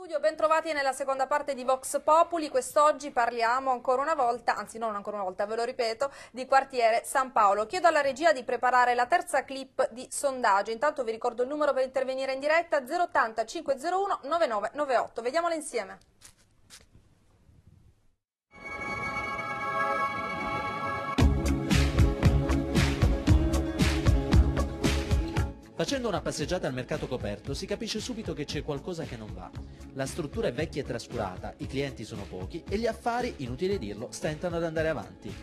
Studio, bentrovati nella seconda parte di Vox Populi. Quest'oggi parliamo ancora una volta, anzi non ancora una volta, ve lo ripeto, di quartiere San Paolo. Chiedo alla regia di preparare la terza clip di sondaggio. Intanto vi ricordo il numero per intervenire in diretta 080 501 9998. Vediamola insieme. Facendo una passeggiata al mercato coperto si capisce subito che c'è qualcosa che non va. La struttura è vecchia e trascurata, i clienti sono pochi e gli affari, inutile dirlo, stentano ad andare avanti.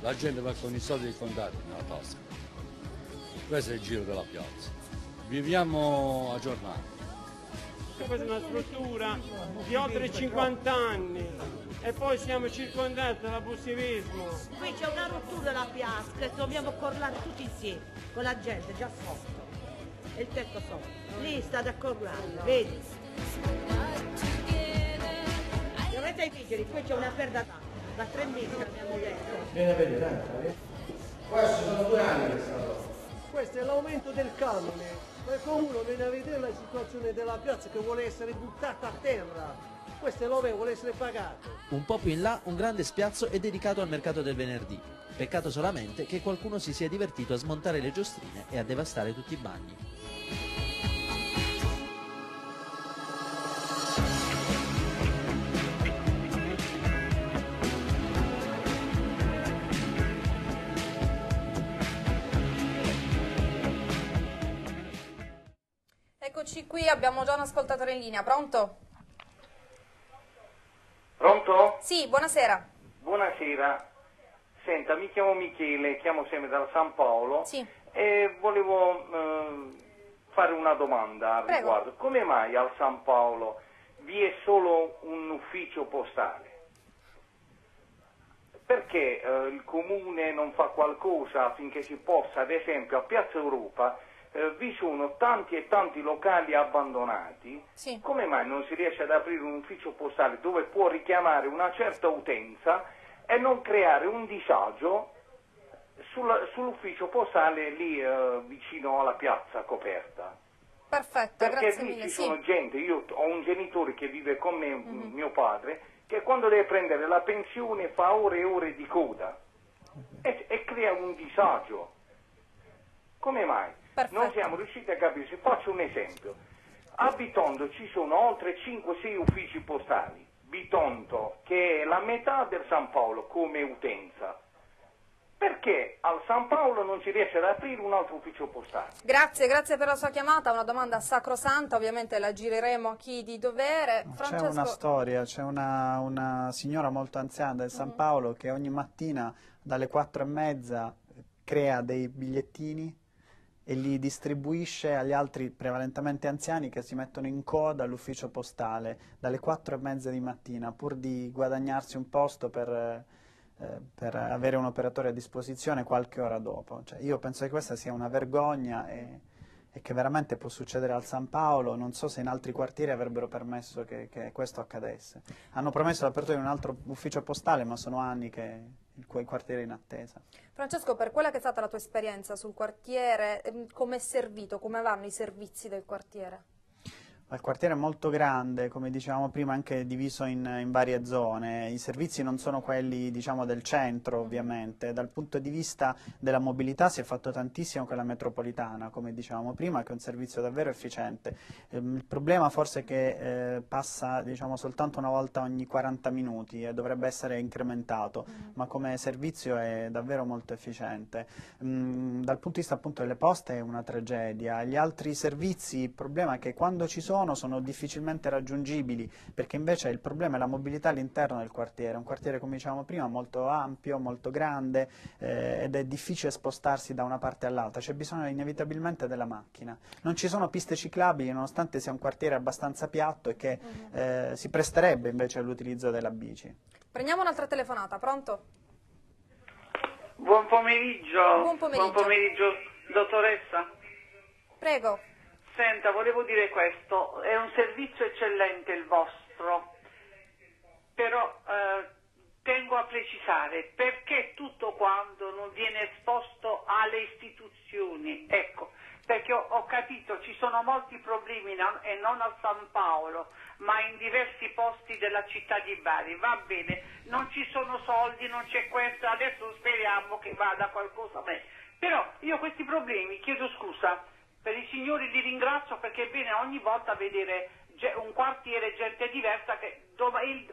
La gente va con i soldi dei contati nella tasca. Questo è il giro della piazza. Viviamo aggiornati. Questa è una struttura di oltre 50 anni e poi siamo circondati dall'abusivismo. Qui c'è una rottura della piazza che dobbiamo correre tutti insieme con la gente già sotto e il tetto sotto. Lì state a correre, vedi? Dovete ai vigili, qui c'è una perda d'acqua, da tre mesi abbiamo detto. Vieni a vedere, entra, Questo sono due anni che stanno. Questo è l'aumento del canone. Il comune viene a vedere la situazione della piazza che vuole essere buttata a terra. Questo è l'ove vuole essere pagato. Un po' più in là un grande spiazzo è dedicato al mercato del venerdì. Peccato solamente che qualcuno si sia divertito a smontare le giostrine e a devastare tutti i bagni. Eccoci qui, abbiamo già un ascoltatore in linea. Pronto? Pronto? Sì, buonasera. Buonasera. Senta, mi chiamo Michele, chiamo sempre dal San Paolo Sì. e volevo eh, fare una domanda al Prego. riguardo. Come mai al San Paolo vi è solo un ufficio postale? Perché eh, il comune non fa qualcosa affinché si possa, ad esempio, a Piazza Europa eh, vi sono tanti e tanti locali abbandonati, Sì. come mai non si riesce ad aprire un ufficio postale dove può richiamare una certa utenza e non creare un disagio sulla- sull'ufficio postale lì eh, vicino alla piazza coperta? Perfetto, Perché lì mille. ci Sì. sono gente, io ho un genitore che vive con me, mio padre, che quando deve prendere la pensione fa ore e ore di coda e, e crea un disagio. Come mai? Perfetto. Non siamo riusciti a capire. Faccio un esempio. A Bitondo ci sono oltre 5-6 uffici postali. Bitondo, che è la metà del San Paolo come utenza. Perché al San Paolo non si riesce ad aprire un altro ufficio postale? Grazie, grazie per la sua chiamata, una domanda sacrosanta, ovviamente la gireremo a chi di dovere. C'è una storia, c'è una, una signora molto anziana del. San Paolo che ogni mattina dalle quattro e mezza crea dei bigliettini e li distribuisce agli altri prevalentemente anziani che si mettono in coda all'ufficio postale dalle quattro e mezza di mattina pur di guadagnarsi un posto per, eh, per avere un operatore a disposizione qualche ora dopo. Cioè, io penso che questa sia una vergogna e, e che veramente può succedere al San Paolo, non so se in altri quartieri avrebbero permesso che, che questo accadesse. Hanno promesso l'apertura di un altro ufficio postale, ma sono anni che il, quartiere in attesa. Francesco, per quella che è stata la tua esperienza sul quartiere, ehm, come è servito, come vanno i servizi del quartiere? Il quartiere è molto grande, come dicevamo prima, anche diviso in, in varie zone. I servizi non sono quelli diciamo, del centro, ovviamente. Dal punto di vista della mobilità si è fatto tantissimo con la metropolitana, come dicevamo prima, che è un servizio davvero efficiente. Ehm, il problema forse è che eh, passa diciamo, soltanto una volta ogni 40 minuti e dovrebbe essere incrementato, ma come servizio è davvero molto efficiente. Mm, dal punto di vista appunto delle poste è una tragedia. Gli altri servizi, il problema è che quando ci sono sono difficilmente raggiungibili, perché invece il problema è la mobilità all'interno del quartiere. Un quartiere, come dicevamo prima, molto ampio, molto grande eh, ed è difficile spostarsi da una parte all'altra. C'è bisogno inevitabilmente della macchina. Non ci sono piste ciclabili, nonostante sia un quartiere abbastanza piatto e che eh, si presterebbe invece all'utilizzo della bici. Prendiamo un'altra telefonata, pronto? Buon pomeriggio. Buon pomeriggio. pomeriggio, dottoressa. Prego. Senta, volevo dire questo, è un servizio eccellente il vostro, però eh, tengo a precisare perché tutto quanto non viene esposto alle istituzioni. Ecco, perché ho, ho capito ci sono molti problemi no- e non a San Paolo, ma in diversi posti della città di Bari. Va bene, non ci sono soldi, non c'è questo, adesso speriamo che vada qualcosa bene. Però io questi problemi, chiedo scusa, per i signori li ringrazio perché è bene ogni volta vedere un quartiere, gente diversa che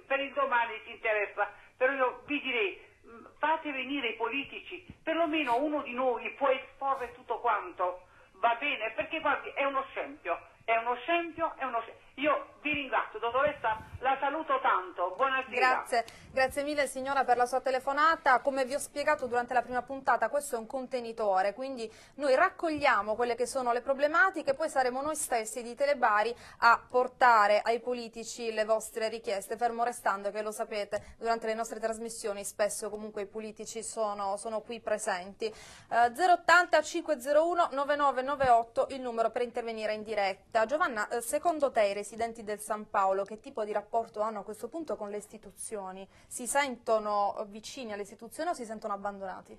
per il domani si interessa. Però io vi direi, mh, fate venire i politici, perlomeno uno di noi può esporre tutto quanto va bene, perché guardi, è uno scempio, è uno scempio, è uno scempio. Io vi ringrazio, dottoressa, la saluto tanto, buonasera. Grazie, grazie mille signora per la sua telefonata. Come vi ho spiegato durante la prima puntata, questo è un contenitore, quindi noi raccogliamo quelle che sono le problematiche, poi saremo noi stessi di Telebari a portare ai politici le vostre richieste, fermo restando che lo sapete, durante le nostre trasmissioni spesso comunque i politici sono, sono qui presenti. Eh, 080 501 9998 il numero per intervenire in diretta. Giovanna, eh, secondo te i residenti del San Paolo che tipo di rapporto hanno a questo punto con le istituzioni? Si sentono vicini alle istituzioni o si sentono abbandonati?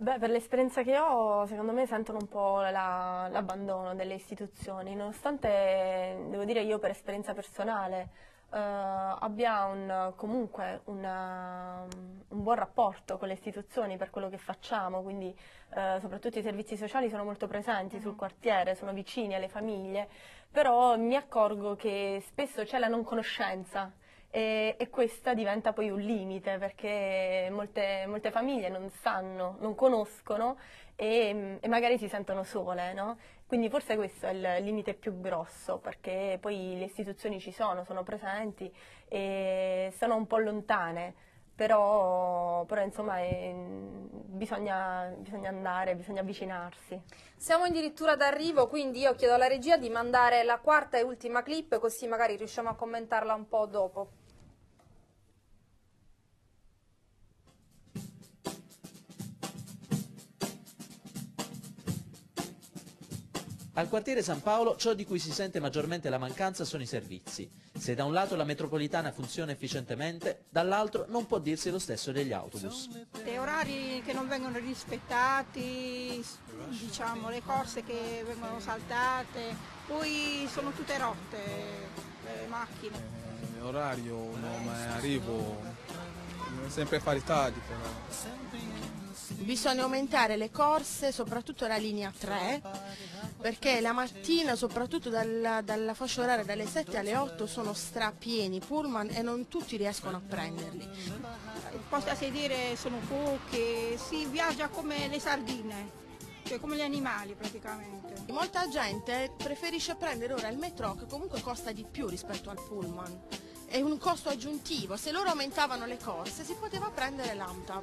Beh, per l'esperienza che ho, secondo me sentono un po' la- l'abbandono delle istituzioni, nonostante, devo dire io per esperienza personale, abbia un- comunque una- un buon rapporto con le istituzioni per quello che facciamo, quindi eh, soprattutto i servizi sociali sono molto presenti sul quartiere, sono vicini alle famiglie, però mi accorgo che spesso c'è la non conoscenza e, e questa diventa poi un limite perché molte, molte famiglie non sanno, non conoscono e, e magari si sentono sole, no? Quindi forse questo è il limite più grosso perché poi le istituzioni ci sono, sono presenti e sono un po' lontane. Però, però insomma è- bisogna, bisogna andare, bisogna avvicinarsi. Siamo addirittura d'arrivo, quindi io chiedo alla regia di mandare la quarta e ultima clip, così magari riusciamo a commentarla un po' dopo. Al quartiere San Paolo ciò di cui si sente maggiormente la mancanza sono i servizi. Se da un lato la metropolitana funziona efficientemente, dall'altro non può dirsi lo stesso degli autobus. Dei orari che non vengono rispettati, diciamo, le corse che vengono saltate, poi sono tutte rotte le macchine. Eh, orario no, ma arrivo eh, sempre tardi però. Bisogna aumentare le corse, soprattutto la linea 3, perché la mattina, soprattutto dalla, dalla fascia oraria dalle 7 alle 8, sono strapieni pullman e non tutti riescono a prenderli. I posti a sedere sono pochi, si viaggia come le sardine, cioè come gli animali praticamente. Molta gente preferisce prendere ora il metro che comunque costa di più rispetto al pullman. È un costo aggiuntivo, se loro aumentavano le corse si poteva prendere l'AMTAV.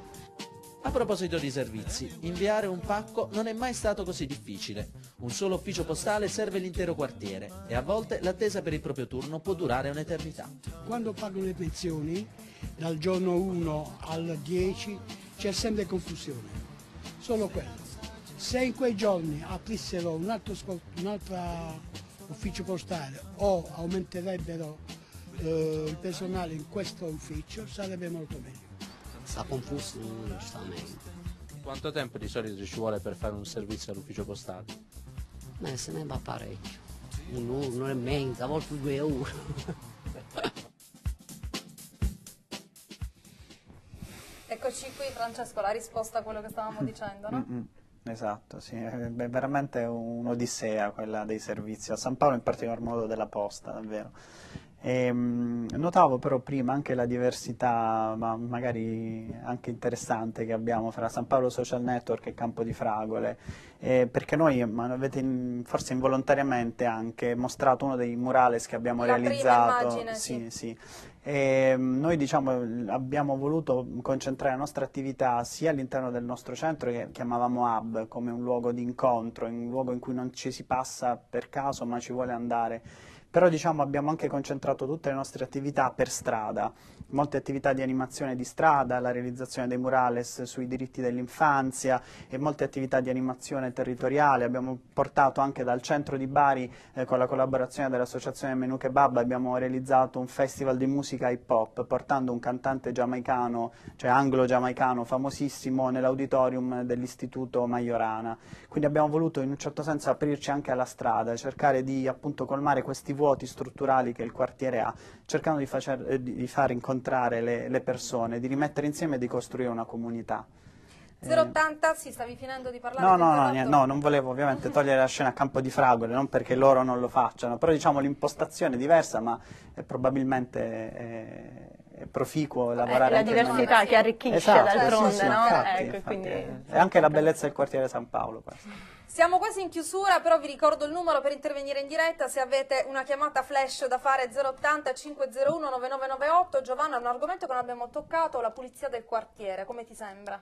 A proposito di servizi, inviare un pacco non è mai stato così difficile. Un solo ufficio postale serve l'intero quartiere e a volte l'attesa per il proprio turno può durare un'eternità. Quando pagano le pensioni, dal giorno 1 al 10 c'è sempre confusione, solo quello. Se in quei giorni aprissero un altro, un altro ufficio postale o aumenterebbero eh, il personale in questo ufficio sarebbe molto meglio. Sta confuso giustamente. Quanto tempo di solito ci vuole per fare un servizio all'ufficio postale? Ma se ne va parecchio. Un'ora, un'ora e mezza, a volte due ore. Eccoci qui Francesco, la risposta a quello che stavamo dicendo, no? Mm-mm. Esatto, sì, è è veramente un'odissea quella dei servizi, a San Paolo in particolar modo della posta, davvero. E, mh, notavo però prima anche la diversità, ma magari anche interessante, che abbiamo fra San Paolo Social Network e Campo di Fragole, eh, perché noi avete forse involontariamente anche mostrato uno dei murales che abbiamo La realizzato. immagine, sì, sì. sì. E, mh, noi diciamo abbiamo voluto concentrare la nostra attività sia all'interno del nostro centro che chiamavamo hub come un luogo di incontro, un luogo in cui non ci si passa per caso ma ci vuole andare. Però diciamo abbiamo anche concentrato tutte le nostre attività per strada, molte attività di animazione di strada, la realizzazione dei murales sui diritti dell'infanzia e molte attività di animazione territoriale. Abbiamo portato anche dal centro di Bari, eh, con la collaborazione dell'associazione Menù Kebab, abbiamo realizzato un festival di musica hip hop, portando un cantante giamaicano, cioè anglo-giamaicano famosissimo nell'auditorium dell'istituto Majorana. Quindi abbiamo voluto in un certo senso aprirci anche alla strada, cercare di appunto colmare questi vuoti strutturali che il quartiere ha, cercando di, facer, eh, di far incontrare le, le persone, di rimettere insieme e di costruire una comunità. 080, sì, stavi finendo di parlare? No, no, no, no, non volevo ovviamente togliere la scena a campo di fragole, non perché loro non lo facciano, però diciamo l'impostazione è diversa, ma è probabilmente è, è proficuo lavorare la anche in diversità che arricchisce Esatto, sì, d'altronde, sì, no? infatti, Ecco, infatti, quindi- è, è anche la bellezza del quartiere San Paolo questo. Siamo quasi in chiusura, però vi ricordo il numero per intervenire in diretta. Se avete una chiamata flash da fare 080 501 9998. Giovanna, un argomento che non abbiamo toccato, la pulizia del quartiere. Come ti sembra?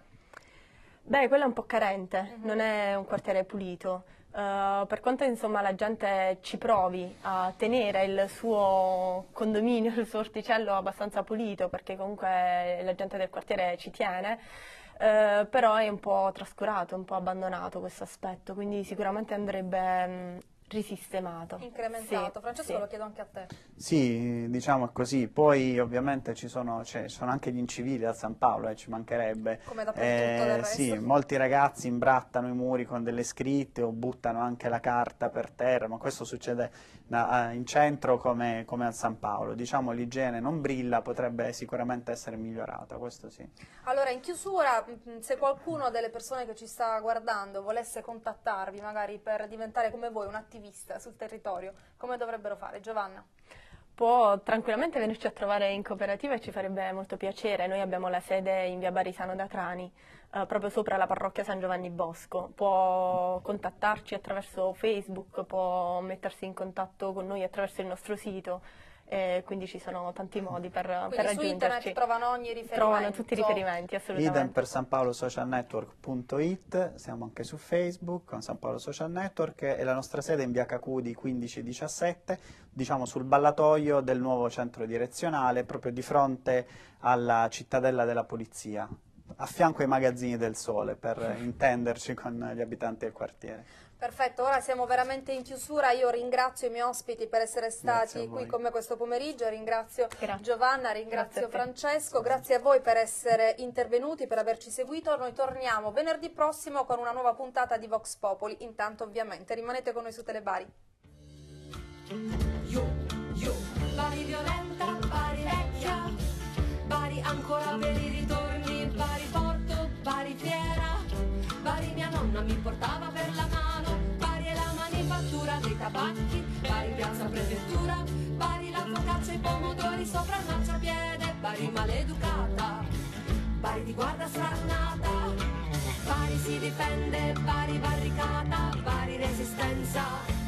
Beh, quello è un po' carente, non è un quartiere pulito. Eh, per quanto insomma la gente ci provi a tenere il suo condominio, il suo orticello abbastanza pulito, perché comunque la gente del quartiere ci tiene, eh, però è un po' trascurato, un po' abbandonato questo aspetto, quindi sicuramente andrebbe mh, risistemato. Incrementato. Sì, Francesco, sì. lo chiedo anche a te. Sì, diciamo così, poi ovviamente ci sono, cioè, ci sono anche gli incivili a San Paolo, eh, ci mancherebbe. Come dappertutto del resto. Sì, molti ragazzi imbrattano i muri con delle scritte o buttano anche la carta per terra, ma questo succede da- in centro come, come a San Paolo. Diciamo l'igiene non brilla, potrebbe sicuramente essere migliorata, questo sì. Allora, in chiusura, mh, se qualcuno delle persone che ci sta guardando volesse contattarvi, magari per diventare come voi un attivista sul territorio, come dovrebbero fare? Giovanna? Può tranquillamente venirci a trovare in cooperativa e ci farebbe molto piacere. Noi abbiamo la sede in via Barisano da Trani, eh, proprio sopra la parrocchia San Giovanni Bosco. Può contattarci attraverso Facebook, può mettersi in contatto con noi attraverso il nostro sito. Eh, quindi ci sono tanti modi per, per Quindi su internet raggiungerci. trovano ogni riferimento. Trovano tutti i riferimenti, assolutamente. Idem per sanpaolosocialnetwork.it, siamo anche su Facebook con San Paolo Social Network e la nostra sede è in via Cacudi 1517, diciamo sul ballatoio del nuovo centro direzionale, proprio di fronte alla cittadella della polizia, a fianco ai magazzini del sole, per intenderci con gli abitanti del quartiere. Perfetto, ora siamo veramente in chiusura. Io ringrazio i miei ospiti per essere Grazie stati qui con me questo pomeriggio. Ringrazio Giovanna, ringrazio Grazie. Francesco. Grazie a voi per essere intervenuti, per averci seguito. Noi torniamo venerdì prossimo con una nuova puntata di Vox Popoli. Intanto, ovviamente, rimanete con noi su Telebari. Bari violenta, Bari vecchia, Bari ancora per i ritorni, Nonna mi portava per la mano, Bari è la manifattura dei tabacchi, Bari piazza prefettura, Bari la focaccia e i pomodori sopra il marciapiede, Bari maleducata, Bari ti guarda strannata, Bari si difende, Bari barricata, Bari resistenza.